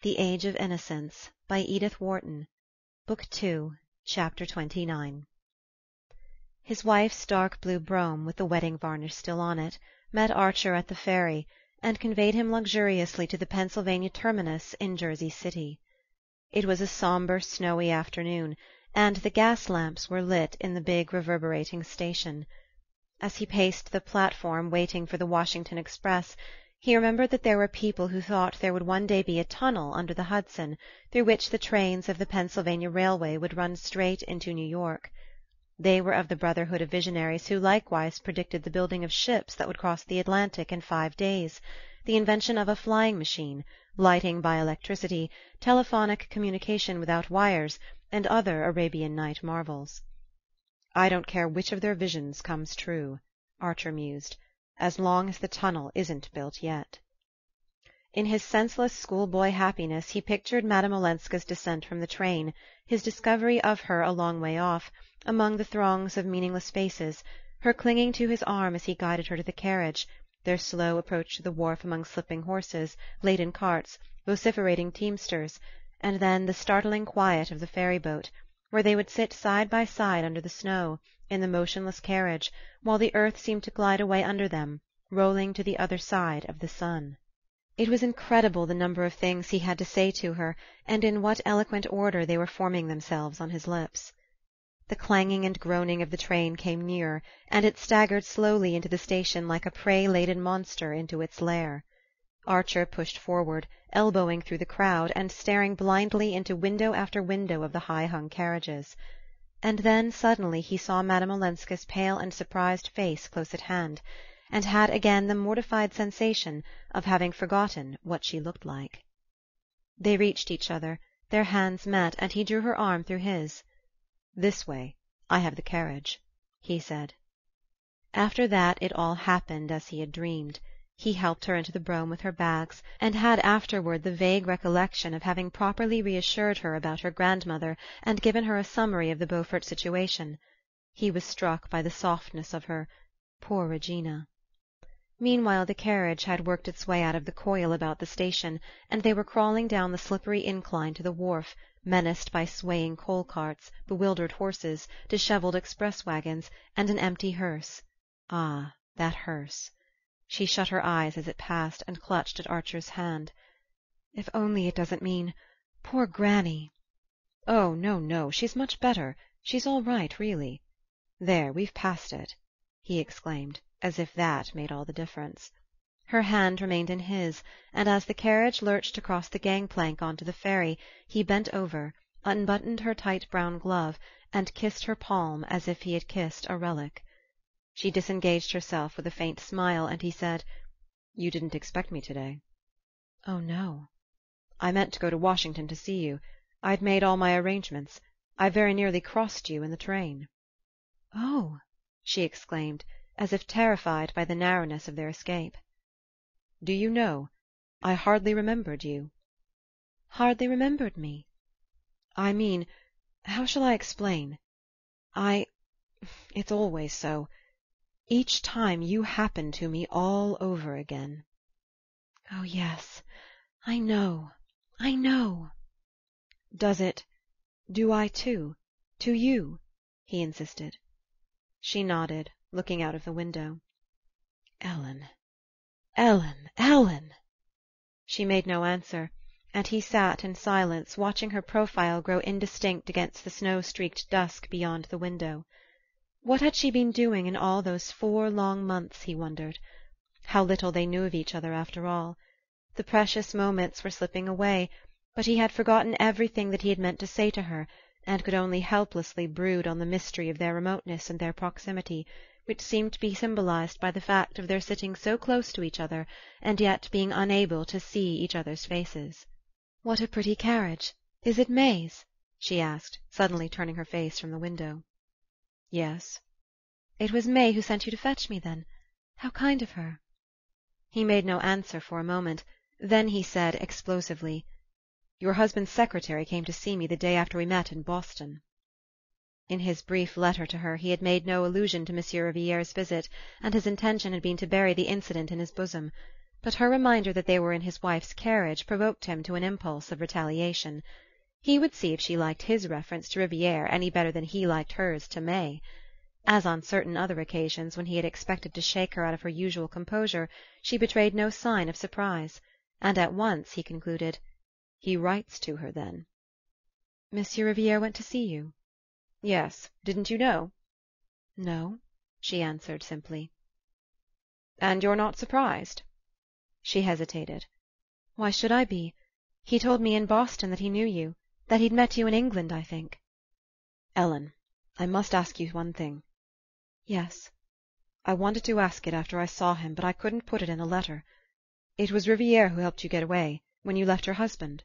THE AGE OF INNOCENCE by Edith Wharton Book Two, Chapter XXIX His wife's dark blue brougham, with the wedding varnish still on it, met Archer at the ferry and conveyed him luxuriously to the Pennsylvania terminus in Jersey City. It was a sombre snowy afternoon, and the gas lamps were lit in the big reverberating station. As he paced the platform, waiting for the Washington express, he remembered that there were people who thought there would one day be a tunnel under the Hudson through which the trains of the Pennsylvania Railway would run straight into New York. They were of the brotherhood of visionaries who likewise predicted the building of ships that would cross the Atlantic in five days, the invention of a flying machine, lighting by electricity, telephonic communication without wires, and other Arabian Night marvels. "I don't care which of their visions comes true," Archer mused as long as the tunnel isn't built yet. In his senseless schoolboy happiness he pictured Madame Olenska's descent from the train, his discovery of her a long way off, among the throngs of meaningless faces, her clinging to his arm as he guided her to the carriage, their slow approach to the wharf among slipping horses, laden carts, vociferating teamsters, and then the startling quiet of the ferry boat, where they would sit side by side under the snow, in the motionless carriage, while the earth seemed to glide away under them, rolling to the other side of the sun. It was incredible the number of things he had to say to her, and in what eloquent order they were forming themselves on his lips. The clanging and groaning of the train came nearer, and it staggered slowly into the station like a prey laden monster into its lair. Archer pushed forward, elbowing through the crowd, and staring blindly into window after window of the high hung carriages and then suddenly he saw Madame Olenska's pale and surprised face close at hand, and had again the mortified sensation of having forgotten what she looked like. They reached each other, their hands met, and he drew her arm through his. "This way. I have the carriage," he said. After that it all happened as he had dreamed. He helped her into the brougham with her bags, and had afterward the vague recollection of having properly reassured her about her grandmother and given her a summary of the Beaufort situation. He was struck by the softness of her poor Regina. Meanwhile the carriage had worked its way out of the coil about the station, and they were crawling down the slippery incline to the wharf, menaced by swaying coal carts, bewildered horses, dishevelled express wagons, and an empty hearse. Ah, that hearse! She shut her eyes as it passed, and clutched at Archer's hand. "If only it doesn't mean poor granny!" "Oh, no, no; she's much better. She's all right, really. There, we've passed it," he exclaimed, as if that made all the difference. Her hand remained in his, and as the carriage lurched across the gang plank on to the ferry he bent over, unbuttoned her tight brown glove, and kissed her palm as if he had kissed a relic. She disengaged herself with a faint smile, and he said: "You didn't expect me to day?" "Oh, no." "I meant to go to Washington to see you. I'd made all my arrangements. I very nearly crossed you in the train." "Oh!" she exclaimed, as if terrified by the narrowness of their escape. "Do you know, I hardly remembered you." "Hardly remembered me?" "I mean how shall I explain? I it's always so each time you happen to me all over again." "Oh, yes I know I know." "Does it do I too to you?" he insisted. She nodded, looking out of the window. "Ellen Ellen Ellen!" She made no answer, and he sat in silence watching her profile grow indistinct against the snow streaked dusk beyond the window. What had she been doing in all those four long months, he wondered? How little they knew of each other, after all! The precious moments were slipping away, but he had forgotten everything that he had meant to say to her, and could only helplessly brood on the mystery of their remoteness and their proximity, which seemed to be symbolized by the fact of their sitting so close to each other and yet being unable to see each other's faces. "What a pretty carriage! Is it May's?" she asked, suddenly turning her face from the window. "Yes." "It was May who sent you to fetch me, then? How kind of her!" He made no answer for a moment; then he said explosively: "Your husband's secretary came to see me the day after we met in Boston." In his brief letter to her he had made no allusion to Monsieur Riviere's visit, and his intention had been to bury the incident in his bosom. but her reminder that they were in his wife's carriage provoked him to an impulse of retaliation. He would see if she liked his reference to Riviere any better than he liked hers to May. As on certain other occasions when he had expected to shake her out of her usual composure, she betrayed no sign of surprise; and at once he concluded: "He writes to her, then?" "Monsieur Riviere went to see you?" "Yes. Didn't you know?" "No," she answered simply. "And you're not surprised?" She hesitated. "Why should I be? He told me in Boston that he knew you that he'd met you in England, I think." "Ellen, I must ask you one thing." "Yes." "I wanted to ask it after I saw him, but I couldn't put it in a letter. It was Riviere who helped you get away when you left your husband?"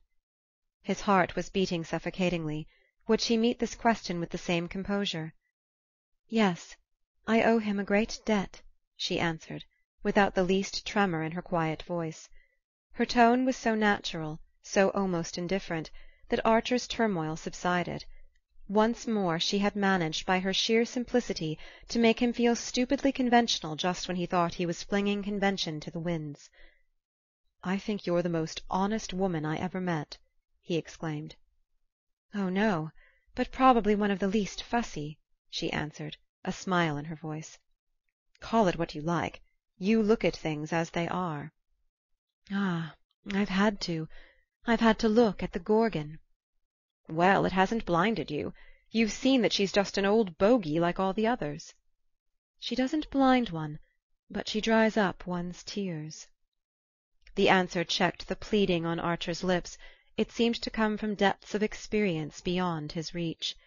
His heart was beating suffocatingly. Would she meet this question with the same composure? "Yes. I owe him a great debt," she answered, without the least tremor in her quiet voice. Her tone was so natural, so almost indifferent, that Archer's turmoil subsided. Once more she had managed, by her sheer simplicity, to make him feel stupidly conventional just when he thought he was flinging convention to the winds. "I think you're the most honest woman I ever met!" he exclaimed. "Oh, no; but probably one of the least fussy," she answered, a smile in her voice. "Call it what you like. You look at things as they are." "Ah, I've had to. I've had to look at the Gorgon." "Well, it hasn't blinded you. You've seen that she's just an old bogey like all the others." "She doesn't blind one, but she dries up one's tears." The answer checked the pleading on Archer's lips; it seemed to come from depths of experience beyond his reach.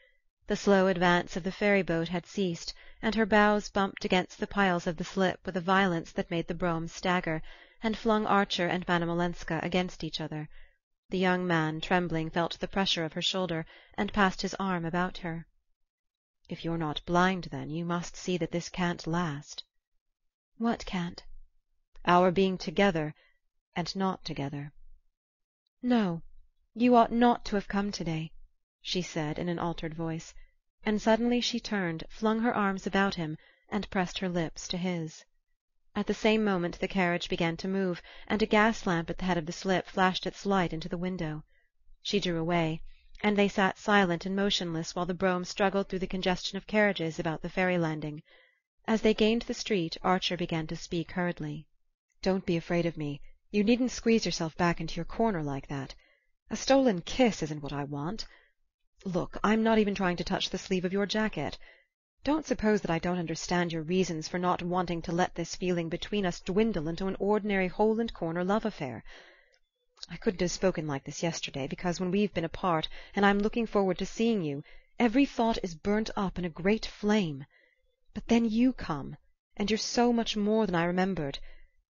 The slow advance of the ferry boat had ceased and her bows bumped against the piles of the slip with a violence that made the brougham stagger, and flung Archer and Madame Olenska against each other. The young man, trembling, felt the pressure of her shoulder, and passed his arm about her. "If you're not blind, then, you must see that this can't last." "What can't?" "Our being together and not together." "No, you ought not to have come to day," she said in an altered voice and suddenly she turned, flung her arms about him, and pressed her lips to his. At the same moment the carriage began to move, and a gas lamp at the head of the slip flashed its light into the window. She drew away, and they sat silent and motionless while the brougham struggled through the congestion of carriages about the ferry landing. As they gained the street Archer began to speak hurriedly. "Don't be afraid of me. You needn't squeeze yourself back into your corner like that. A stolen kiss isn't what I want. Look, I'm not even trying to touch the sleeve of your jacket. Don't suppose that I don't understand your reasons for not wanting to let this feeling between us dwindle into an ordinary hole and corner love affair. I couldn't have spoken like this yesterday, because when we've been apart, and I'm looking forward to seeing you, every thought is burnt up in a great flame. But then you come, and you're so much more than I remembered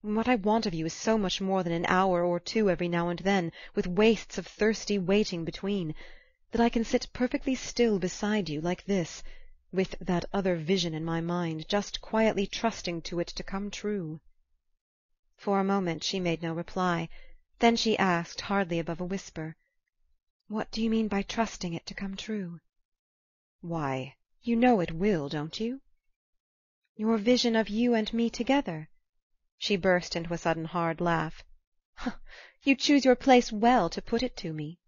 and what I want of you is so much more than an hour or two every now and then, with wastes of thirsty waiting between that I can sit perfectly still beside you, like this, with that other vision in my mind, just quietly trusting to it to come true." For a moment she made no reply; then she asked, hardly above a whisper: "What do you mean by trusting it to come true?" "Why, you know it will, don't you?" "Your vision of you and me together?" She burst into a sudden hard laugh. "You choose your place well to put it to me!"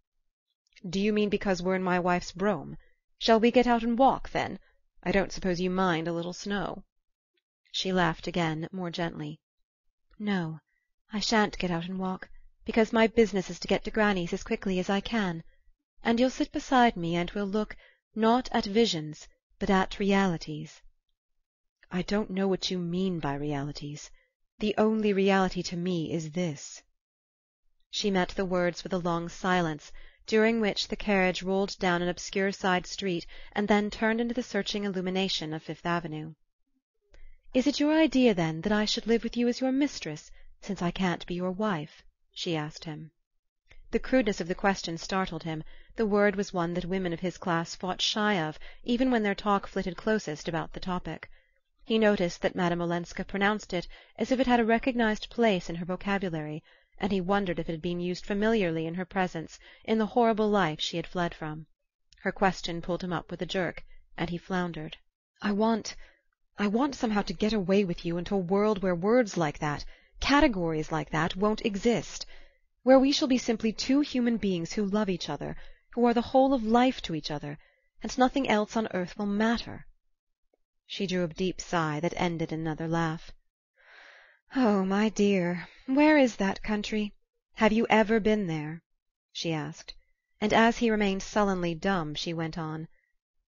"Do you mean because we're in my wife's brougham? Shall we get out and walk, then? I don't suppose you mind a little snow." She laughed again, more gently. "No, I shan't get out and walk, because my business is to get to granny's as quickly as I can. And you'll sit beside me and we'll look, not at visions, but at realities." "I don't know what you mean by realities. The only reality to me is this." She met the words with a long silence during which the carriage rolled down an obscure side street and then turned into the searching illumination of Fifth Avenue. "Is it your idea, then, that I should live with you as your mistress, since I can't be your wife?" she asked him. The crudeness of the question startled him; the word was one that women of his class fought shy of, even when their talk flitted closest about the topic. He noticed that Madame Olenska pronounced it as if it had a recognized place in her vocabulary and he wondered if it had been used familiarly in her presence, in the horrible life she had fled from. Her question pulled him up with a jerk, and he floundered. "I want I want somehow to get away with you into a world where words like that Categories like that won't exist. Where we shall be simply two human beings who love each other, who are the whole of life to each other, and nothing else on earth will matter." She drew a deep sigh that ended in another laugh. "Oh, my dear, where is that country? Have you ever been there?" she asked; and as he remained sullenly dumb she went on: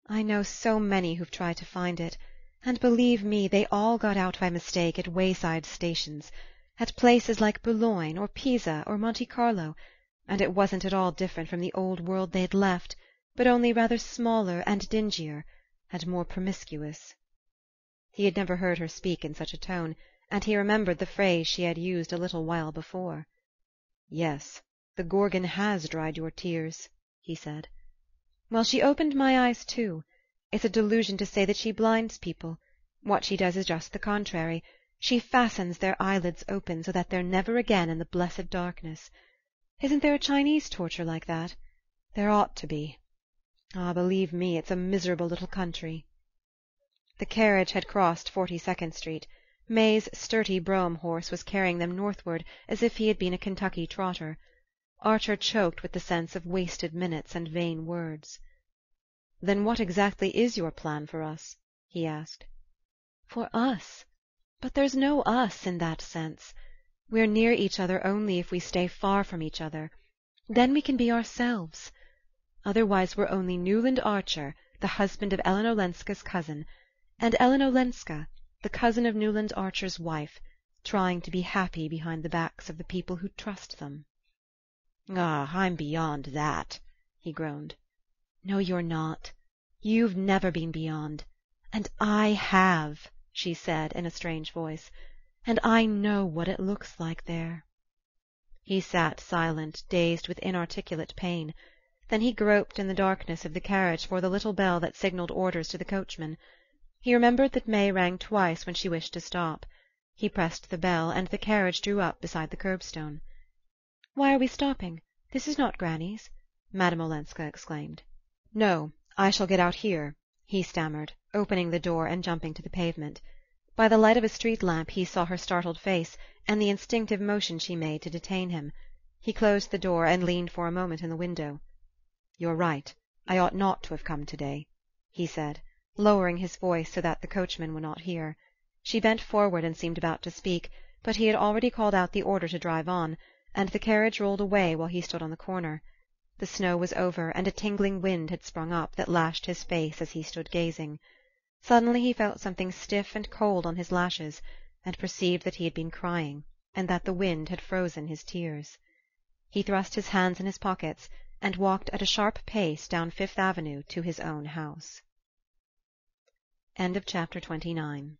"I know so many who've tried to find it, and, believe me, they all got out by mistake at wayside stations at places like Boulogne or Pisa or Monte Carlo, and it wasn't at all different from the old world they'd left, but only rather smaller and dingier, and more promiscuous." He had never heard her speak in such a tone, and he remembered the phrase she had used a little while before. "Yes, the Gorgon has dried your tears," he said. "Well, she opened my eyes too. It's a delusion to say that she blinds people. What she does is just the contrary she fastens their eyelids open so that they're never again in the blessed darkness. Isn't there a Chinese torture like that? There ought to be. Ah, believe me, it's a miserable little country." The carriage had crossed Forty second Street. May's sturdy brougham horse was carrying them northward as if he had been a Kentucky trotter. Archer choked with the sense of wasted minutes and vain words. "Then what exactly is your plan for us?" he asked. "For us? But there's no us in that sense. We're near each other only if we stay far from each other. Then we can be ourselves. Otherwise we're only Newland Archer, the husband of Ellen Olenska's cousin, and Ellen Olenska, the cousin of Newland Archer's wife, trying to be happy behind the backs of the people who trust them." "Ah, I'm beyond that," he groaned. "No, you're not. You've never been beyond. And I have she said in a strange voice, "and I know what it looks like there." He sat silent, dazed with inarticulate pain. Then he groped in the darkness of the carriage for the little bell that signalled orders to the coachman. He remembered that May rang twice when she wished to stop. He pressed the bell, and the carriage drew up beside the curbstone. "Why are we stopping? This is not granny's!" Madame Olenska exclaimed. "No, I shall get out here he stammered, opening the door and jumping to the pavement. By the light of a street lamp he saw her startled face, and the instinctive motion she made to detain him. He closed the door and leaned for a moment in the window. "You're right. I ought not to have come to day," he said, lowering his voice so that the coachman would not hear. She bent forward and seemed about to speak, but he had already called out the order to drive on, and the carriage rolled away while he stood on the corner. The snow was over, and a tingling wind had sprung up, that lashed his face as he stood gazing. Suddenly he felt something stiff and cold on his lashes, and perceived that he had been crying, and that the wind had frozen his tears. He thrust his hands in his pockets, and walked at a sharp pace down Fifth Avenue to his own house. End of chapter XXX